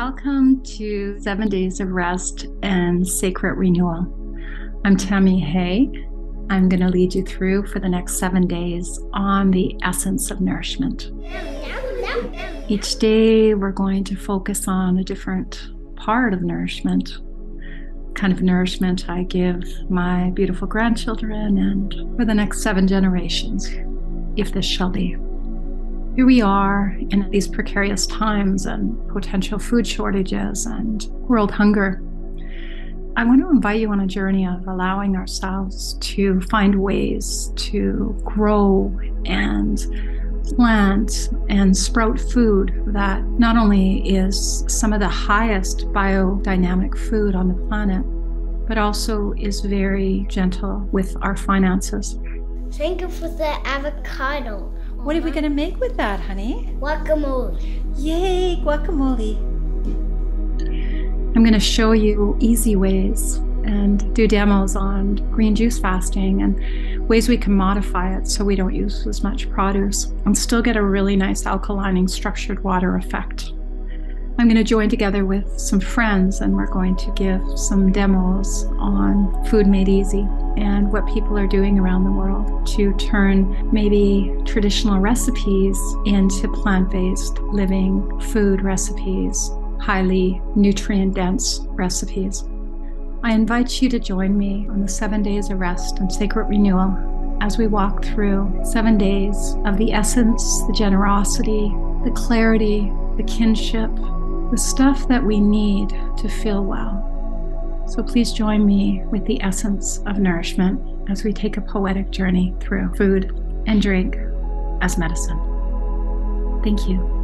Welcome to Seven Days of Rest and Sacred Renewal. I'm Tami Hay. I'm going to lead you through for the next seven days on the essence of nourishment. Each day, we're going to focus on a different part of nourishment, kind of nourishment I give my beautiful grandchildren and for the next seven generations, if this shall be here we are in these precarious times and potential food shortages and world hunger. I want to invite you on a journey of allowing ourselves to find ways to grow and plant and sprout food that not only is some of the highest biodynamic food on the planet, but also is very gentle with our finances. Thank you for the avocado. What are we going to make with that, honey? Guacamole. Yay, guacamole. I'm going to show you easy ways and do demos on green juice fasting and ways we can modify it so we don't use as much produce and still get a really nice alkalining structured water effect. I'm going to join together with some friends and we're going to give some demos on food made easy and what people are doing around the world to turn maybe traditional recipes into plant based living food recipes, highly nutrient dense recipes. I invite you to join me on the seven days of rest and sacred renewal as we walk through seven days of the essence, the generosity, the clarity, the kinship, the stuff that we need to feel well. So please join me with the essence of nourishment as we take a poetic journey through food and drink as medicine. Thank you.